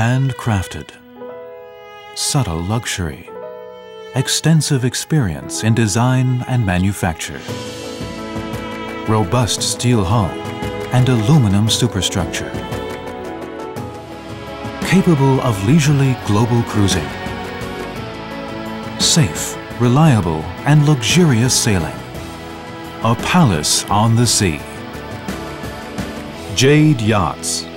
Handcrafted. Subtle luxury. Extensive experience in design and manufacture. Robust steel hull and aluminum superstructure. Capable of leisurely global cruising. Safe, reliable and luxurious sailing. A palace on the sea. Jade Yachts.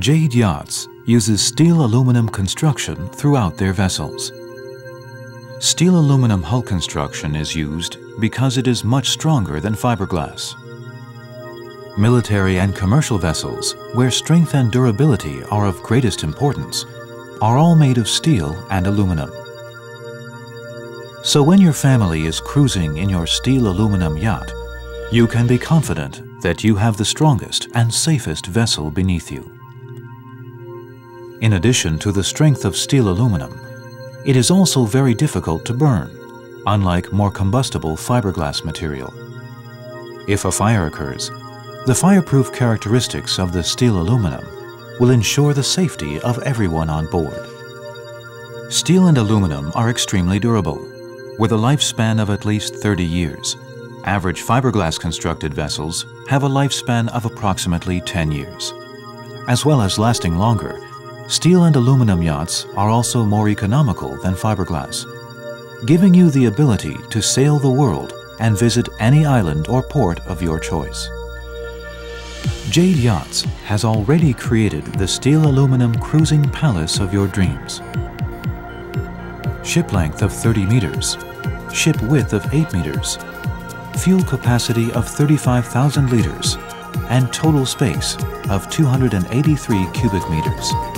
Jade Yachts uses steel aluminum construction throughout their vessels. Steel aluminum hull construction is used because it is much stronger than fiberglass. Military and commercial vessels, where strength and durability are of greatest importance, are all made of steel and aluminum. So when your family is cruising in your steel aluminum yacht, you can be confident that you have the strongest and safest vessel beneath you. In addition to the strength of steel aluminum, it is also very difficult to burn, unlike more combustible fiberglass material. If a fire occurs, the fireproof characteristics of the steel aluminum will ensure the safety of everyone on board. Steel and aluminum are extremely durable with a lifespan of at least 30 years. Average fiberglass constructed vessels have a lifespan of approximately 10 years. As well as lasting longer, steel and aluminum yachts are also more economical than fiberglass, giving you the ability to sail the world and visit any island or port of your choice. Jade Yachts has already created the steel aluminum cruising palace of your dreams ship length of 30 meters, ship width of 8 meters, fuel capacity of 35,000 liters, and total space of 283 cubic meters.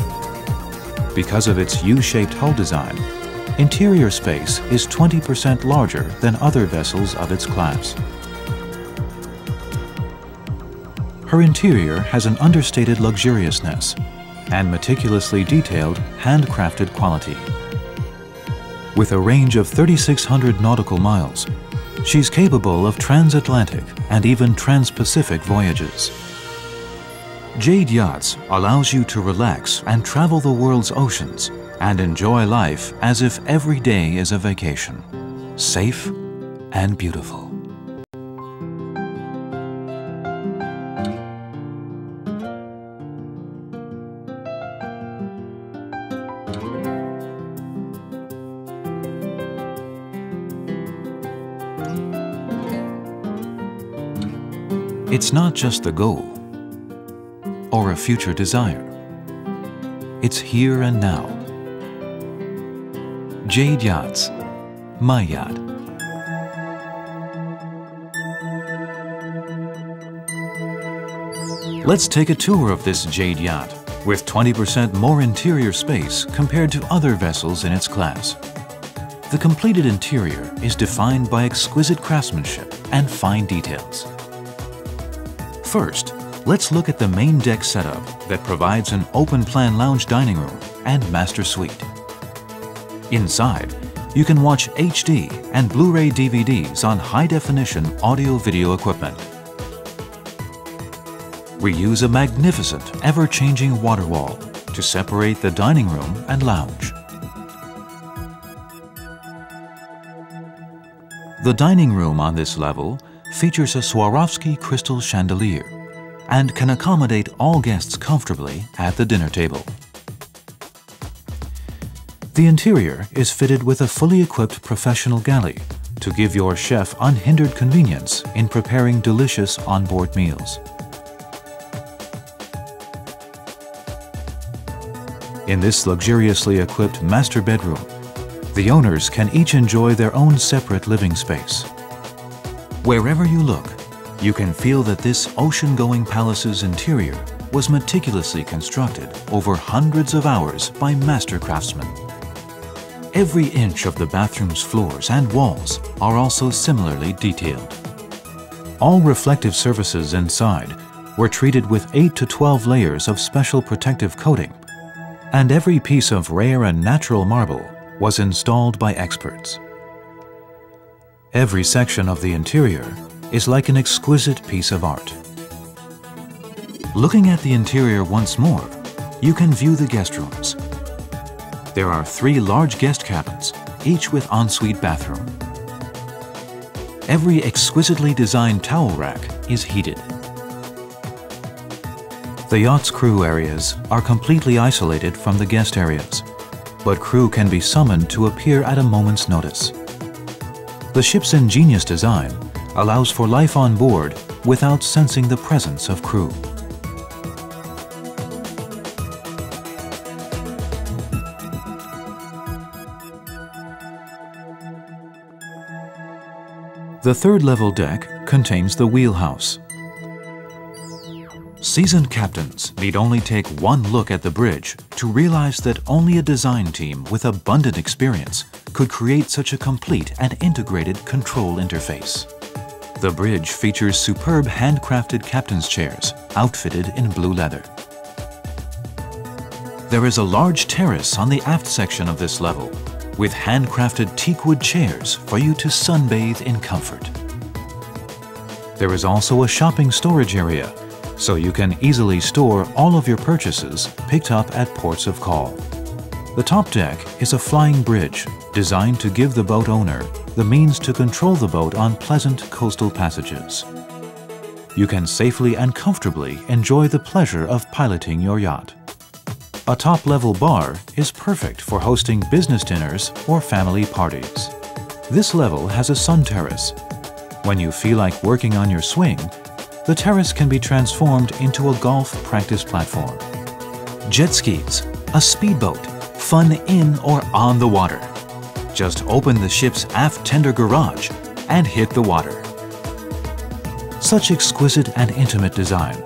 Because of its U-shaped hull design, interior space is 20% larger than other vessels of its class. Her interior has an understated luxuriousness and meticulously detailed, handcrafted quality. With a range of 3,600 nautical miles, she's capable of transatlantic and even trans-Pacific voyages. Jade Yachts allows you to relax and travel the world's oceans and enjoy life as if every day is a vacation. Safe and beautiful. It's not just the goal or a future desire. It's here and now. Jade Yachts, my yacht. Let's take a tour of this Jade yacht with 20% more interior space compared to other vessels in its class. The completed interior is defined by exquisite craftsmanship and fine details. First, let's look at the main deck setup that provides an open-plan lounge dining room and master suite. Inside, you can watch HD and Blu-ray DVDs on high-definition audio-video equipment. We use a magnificent, ever-changing water wall to separate the dining room and lounge. The dining room on this level features a Swarovski crystal chandelier and can accommodate all guests comfortably at the dinner table. The interior is fitted with a fully equipped professional galley to give your chef unhindered convenience in preparing delicious onboard meals. In this luxuriously equipped master bedroom, the owners can each enjoy their own separate living space. Wherever you look, you can feel that this ocean-going palace's interior was meticulously constructed over hundreds of hours by master craftsmen. Every inch of the bathroom's floors and walls are also similarly detailed. All reflective surfaces inside were treated with 8 to 12 layers of special protective coating, and every piece of rare and natural marble was installed by experts. Every section of the interior is like an exquisite piece of art. Looking at the interior once more, you can view the guest rooms. There are three large guest cabins, each with ensuite bathroom. Every exquisitely designed towel rack is heated. The yacht's crew areas are completely isolated from the guest areas, but crew can be summoned to appear at a moment's notice. The ship's ingenious design allows for life on board without sensing the presence of crew. The third level deck contains the wheelhouse. Seasoned captains need only take one look at the bridge to realize that only a design team with abundant experience could create such a complete and integrated control interface. The bridge features superb handcrafted captain's chairs outfitted in blue leather. There is a large terrace on the aft section of this level with handcrafted teakwood chairs for you to sunbathe in comfort. There is also a shopping storage area, so you can easily store all of your purchases picked up at ports of call. The top deck is a flying bridge designed to give the boat owner the means to control the boat on pleasant coastal passages. You can safely and comfortably enjoy the pleasure of piloting your yacht. A top-level bar is perfect for hosting business dinners or family parties. This level has a sun terrace. When you feel like working on your swing, the terrace can be transformed into a golf practice platform. Jet skis, a speedboat, fun in or on the water. Just open the ship's aft tender garage and hit the water. Such exquisite and intimate design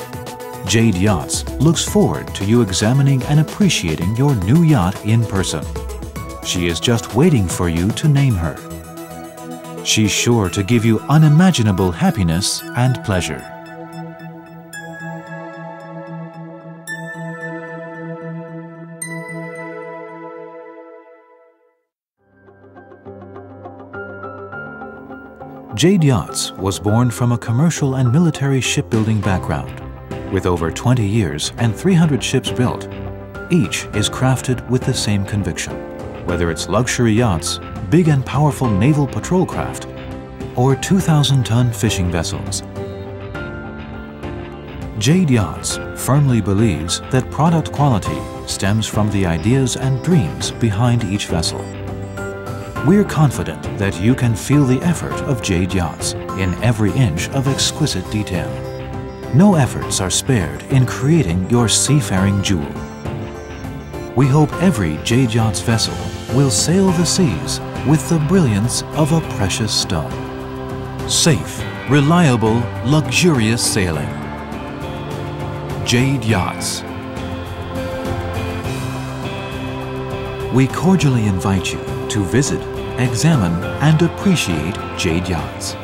Jade Yachts looks forward to you examining and appreciating your new yacht in person. She is just waiting for you to name her. She's sure to give you unimaginable happiness and pleasure. Jade Yachts was born from a commercial and military shipbuilding background. With over 20 years and 300 ships built, each is crafted with the same conviction. Whether it's luxury yachts, big and powerful naval patrol craft, or 2,000-ton fishing vessels, Jade Yachts firmly believes that product quality stems from the ideas and dreams behind each vessel. We're confident that you can feel the effort of Jade Yachts in every inch of exquisite detail. No efforts are spared in creating your seafaring jewel. We hope every Jade Yachts vessel will sail the seas with the brilliance of a precious stone. Safe, reliable, luxurious sailing. Jade Yachts. We cordially invite you to visit, examine, and appreciate Jade Yachts.